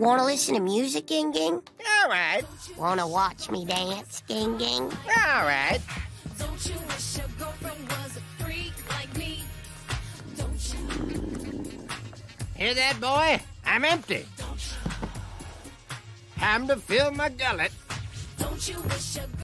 Wanna listen to music, Ging Ging? All right. Wanna watch me dance, Ging Ging? All right. Don't you wish your girlfriend was a freak like me? Don't you? Hear that, boy? I'm empty. Time to fill my gullet. Don't you wish your